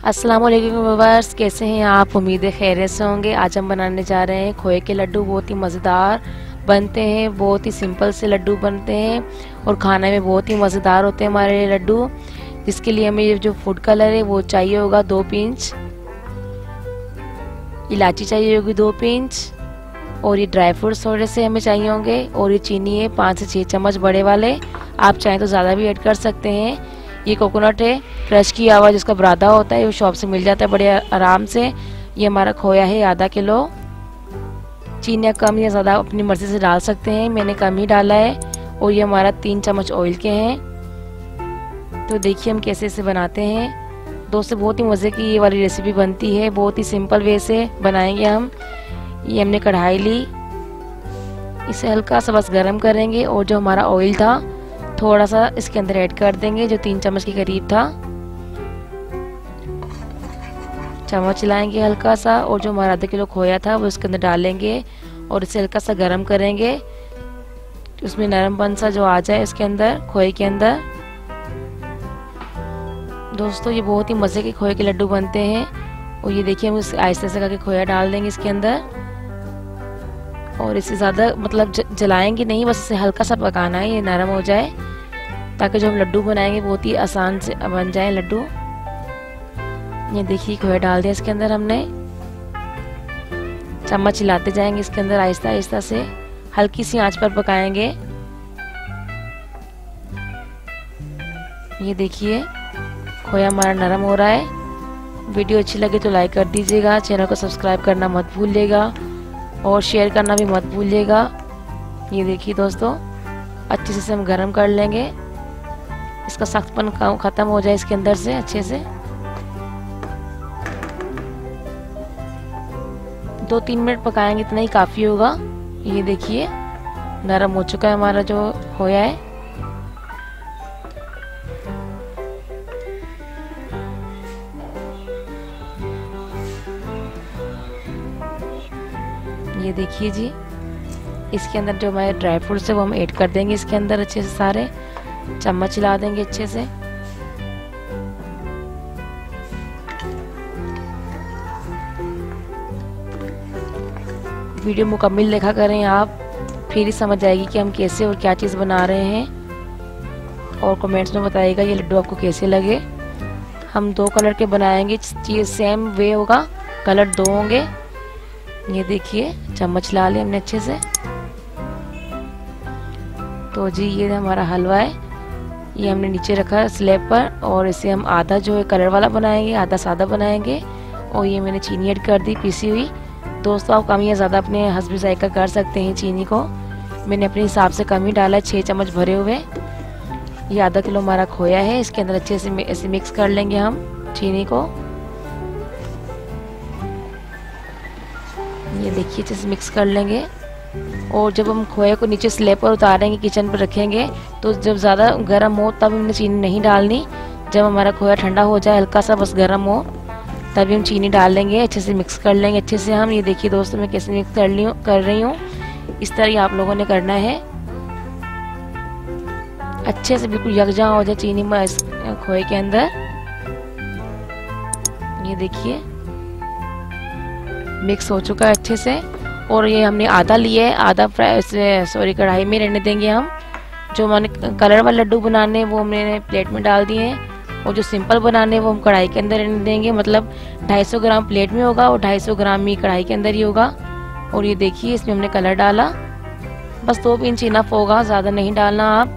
अस्सलाम वालेकुम कैसे हैं आप? उम्मीद खैरियत से होंगे। आज हम बनाने जा रहे हैं खोए के लड्डू। बहुत ही मज़ेदार बनते हैं, बहुत ही सिंपल से लड्डू बनते हैं और खाने में बहुत ही मज़ेदार होते हैं हमारे लड्डू। जिसके लिए हमें जो फ़ूड कलर है, वो चाहिए होगा दो पिंच। इलायची चाहिए होगी दो पिंच और ये ड्राई फ्रूट्स थोड़े से हमें चाहिए होंगे और ये चीनी है पाँच से छः चम्मच बड़े वाले। आप चाहें तो ज़्यादा भी ऐड कर सकते हैं। ये कोकोनट है। क्रश किया हुआ जिसका बरादा होता है, वो शॉप से मिल जाता है बड़े आराम से। ये हमारा खोया है, आधा किलो। चीनियाँ कम या ज़्यादा अपनी मर्ज़ी से डाल सकते हैं। मैंने कम ही डाला है और ये हमारा तीन चम्मच ऑयल के हैं। तो देखिए हम कैसे इसे बनाते हैं। दोस्तों, बहुत ही मज़े की ये वाली रेसिपी बनती है। बहुत ही सिंपल वे से बनाएँगे हम। ये हमने कढ़ाई ली। इसे हल्का सा बस गर्म करेंगे और जो हमारा ऑयल था थोड़ा सा इसके अंदर ऐड कर देंगे, जो तीन चम्मच के करीब था। चम्मच चलाएँगे हल्का सा और जो हमारा आधा किलो खोया था, वो इसके अंदर डालेंगे, और इसे हल्का सा गर्म करेंगे। उसमें नरमपन सा जो आ जाए इसके अंदर, खोए के अंदर। दोस्तों, ये बहुत ही मज़े के खोए के लड्डू बनते हैं, और ये देखिए, हम इस आहिस्ते से करके खोया डाल देंगे इसके अंदर। और इसे ज़्यादा मतलब जलाएँगे नहीं, बस इसे हल्का सा पकाना है, ये नरम हो जाए। ताकि जो हम लड्डू बनाएँगे बहुत ही आसान से बन जाए लड्डू। ये देखिए, खोया डाल दिया इसके अंदर हमने। चम्मच हिलाते जाएँगे इसके अंदर आहिस्ता आहिस्ता से। हल्की सी आँच पर पकाएँगे। ये देखिए, खोया हमारा नरम हो रहा है। वीडियो अच्छी लगे तो लाइक कर दीजिएगा। चैनल को सब्सक्राइब करना मत भूलिएगा। और शेयर करना भी मत भूलिएगा। ये देखिए दोस्तों, अच्छे से हम गर्म कर लेंगे। इसका सख्तपन ख़त्म हो जाए इसके अंदर से, अच्छे से। दो तीन मिनट पकाएँगे, इतना ही काफ़ी होगा। ये देखिए, नरम हो चुका है हमारा जो खोया है। ये देखिए जी, इसके अंदर जो हमारे ड्राई फ्रूट्स है, वो हम ऐड कर देंगे इसके अंदर अच्छे से सारे। चम्मच हिला देंगे अच्छे से। वीडियो मुकम्मल देखा करें आप, फिर ही समझ आएगी कि हम कैसे और क्या चीज़ बना रहे हैं। और कमेंट्स में बताइएगा ये लड्डू आपको कैसे लगे। हम दो कलर के बनाएँगे, ये सेम वे होगा, कलर दो होंगे। ये देखिए, चम्मच ला लिया हमने अच्छे से। तो जी, ये हमारा हलवा है। ये हमने नीचे रखा स्लेब पर, और इसे हम आधा जो है कलर वाला बनाएँगे, आधा सादा बनाएँगे। और ये मैंने चीनी ऐड कर दी, पीसी हुई। दोस्तों, आप कम या ज़्यादा अपने हसबी जायका कर सकते हैं चीनी को। मैंने अपने हिसाब से कम ही डाला है छः चम्मच भरे हुए। ये आधा किलो हमारा खोया है, इसके अंदर अच्छे से ऐसे मिक्स कर लेंगे हम चीनी को। ये देखिए, अच्छे से मिक्स कर लेंगे। और जब हम खोए को नीचे स्लेब पर उतारेंगे, किचन पर रखेंगे तो जब ज़्यादा गर्म हो, तब हमने चीनी नहीं डालनी। जब हमारा खोया ठंडा हो जाए हल्का सा बस गर्म हो, तभी हम चीनी डाल लेंगे अच्छे से मिक्स कर लेंगे। अच्छे से हम, ये देखिए दोस्तों, मैं कैसे मिक्स कर ली कर रही हूँ। इस तरह आप लोगों ने करना है। अच्छे से बिल्कुल यकजा हो जाए चीनी में खोए के अंदर। ये देखिए, मिक्स हो चुका है अच्छे से। और ये हमने आधा लिया है, आधा फ्राई सॉरी कढ़ाई में रहने देंगे हम। जो मैंने कलर वाले लड्डू बनाने, वो हमने प्लेट में डाल दिए हैं। और जो सिंपल बनाने, वो हम कढ़ाई के अंदर रहने देंगे। मतलब 250 ग्राम प्लेट में होगा और 250 ग्राम ही कढ़ाई के अंदर ही होगा। और ये देखिए, इसमें हमने कलर डाला। बस दो तो इंच इनफ होगा, ज़्यादा नहीं डालना आप।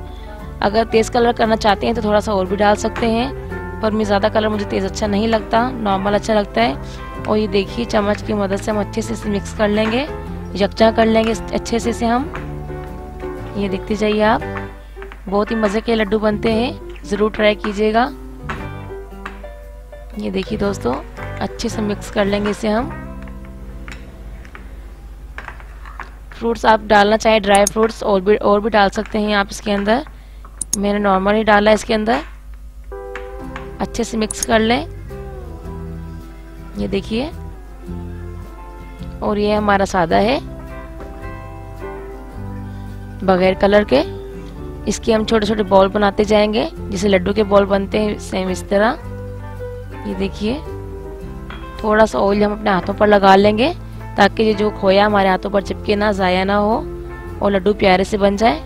अगर तेज़ कलर करना चाहते हैं तो थोड़ा सा और भी डाल सकते हैं। पर मैं ज़्यादा कलर मुझे तेज़ अच्छा नहीं लगता नॉर्मल अच्छा लगता है। और ये देखिए, चम्मच की मदद से हम अच्छे से इसे मिक्स कर लेंगे। यकजा कर लेंगे अच्छे से इसे हम। ये देखते जाइए आप। बहुत ही मज़े के लड्डू बनते हैं। ज़रूर ट्राई कीजिएगा। ये देखिए दोस्तों, अच्छे से मिक्स कर लेंगे इसे हम। फ्रूट्स आप डालना चाहे, ड्राई फ्रूट्स और भी और भी डाल सकते हैं आप इसके अंदर। मैंने नॉर्मल ही डाला इसके अंदर। अच्छे से मिक्स कर लें। ये देखिए। और ये हमारा सादा है। बगैर कलर के। इसके हम छोटे छोटे बॉल बनाते जाएँगे जिसे लड्डू के बॉल बनते हैं सेम इस तरह। ये देखिए। थोड़ा सा ऑयल हम अपने हाथों पर लगा लेंगे ताकि ये जो खोया हमारे हाथों पर चिपके ना ज़ाया ना हो और लड्डू प्यारे से बन जाए।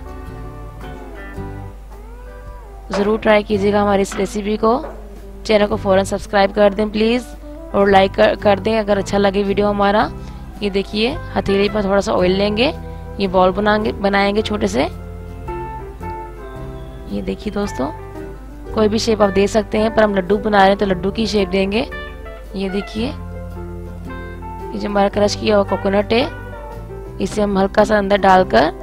ज़रूर ट्राई कीजिएगा हमारी इस रेसिपी को। चैनल को फ़ौरन सब्सक्राइब कर दें प्लीज़ और लाइक कर, कर दें अगर अच्छा लगे वीडियो हमारा। ये देखिए, हथेली पर थोड़ा सा ऑयल लेंगे, ये बॉल बनाएँगे बनाएँगे छोटे से। ये देखिए दोस्तों, कोई भी शेप आप दे सकते हैं, पर हम लड्डू बना रहे हैं तो लड्डू की शेप देंगे। ये देखिए, ये जो हमारा क्रश किया हुआ कोकोनट है, इसे हम हल्का सा अंदर डालकर,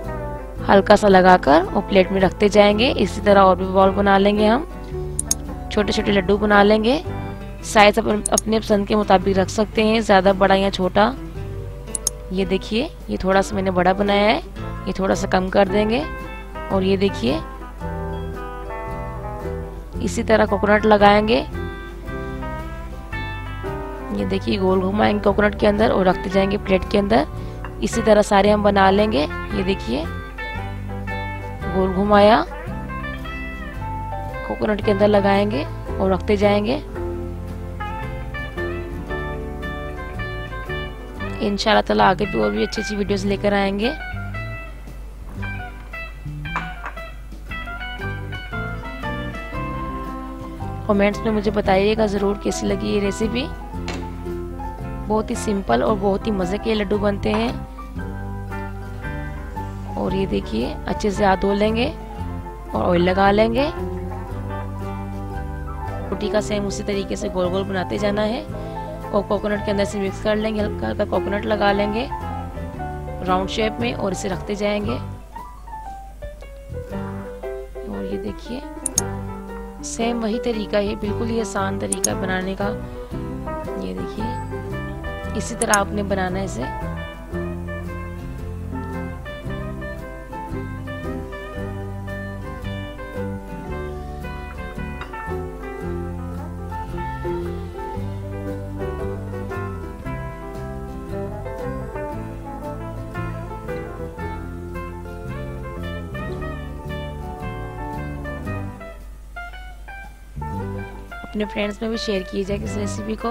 हल्का सा लगाकर वो प्लेट में रखते जाएँगे। इसी तरह और भी बॉल बना लेंगे हम। छोटे छोटे लड्डू बना लेंगे। साइज़ अपन अपने पसंद के मुताबिक रख सकते हैं, ज़्यादा, बड़ा या छोटा। ये देखिए, ये थोड़ा सा मैंने बड़ा बनाया है, ये थोड़ा सा कम कर देंगे। और ये देखिए, इसी तरह कोकोनट लगाएँगे। ये देखिए, गोल घुमाएँगे कोकोनट के अंदर और रखते जाएँगे प्लेट के अंदर। इसी तरह सारे हम बना लेंगे। ये देखिए, गोल घुमाया। कोकोनट के अंदर लगाएँगे और रखते जाएँगे। इंशाल्लाह ताला आगे भी और भी अच्छी अच्छी वीडियोस लेकर आएँगे। कमेंट्स में मुझे बताइएगा ज़रूर कैसी लगी ये रेसिपी बहुत ही सिंपल और बहुत ही मज़े के लड्डू बनते हैं। और ये देखिए, अच्छे से हाथ धो लेंगे और ऑयल लगा लेंगे। रोटी का सेम उसी तरीके से गोल गोल बनाते जाना है। और कोकोनट के अंदर से मिक्स कर लेंगे, हल्का हल्का कोकोनट लगा लेंगे राउंड शेप में और इसे रखते जाएँगे। और ये देखिए सेम वही तरीका है, बिल्कुल ही आसान तरीका बनाने का। ये देखिए, इसी तरह आपने बनाना है इसे। अपने फ्रेंड्स में भी शेयर कीजिए इस रेसिपी को।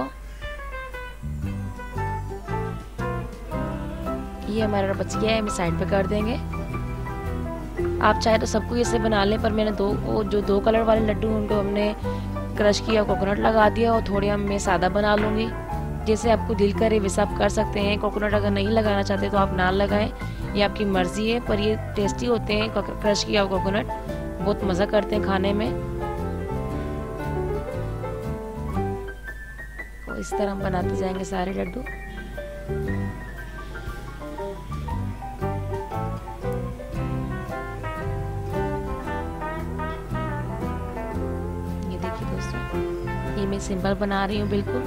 ये हमारा बच गया है, हम साइड पे कर देंगे। आप चाहे तो सबको इसे बना लें, पर मैंने दो जो दो कलर वाले लड्डू उनको हमने क्रश किया कोकोनट लगा दिया और थोड़े हम मैं सादा बना लूँगी। जैसे आपको दिल करे, वैसा आप कर सकते हैं। कोकोनट अगर नहीं लगाना चाहते तो आप ना लगाएँ। ये आपकी मर्ज़ी है, पर ये टेस्टी होते हैं क्रश किया कोकोनट बहुत मज़ा करते हैं खाने में। इस तरह हम बनाते जाएँगे सारे लड्डू। ये देखिए दोस्तों, ये मैं सिंपल बना रही हूँ, बिल्कुल।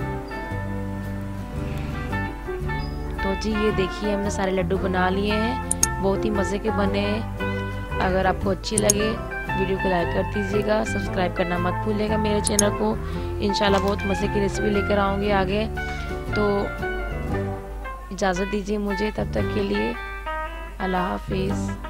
तो जी, ये देखिए, हमने सारे लड्डू बना लिए हैं। बहुत ही मज़े के बने हैं। अगर आपको अच्छी लगे वीडियो को लाइक कर दीजिएगा, सब्सक्राइब करना मत भूलिएगा मेरे चैनल को। इनशाला बहुत मज़े की रेसिपी लेकर आऊँगी आगे। तो इजाज़त दीजिए मुझे, तब तक के लिए अल्लाह हाफिज़।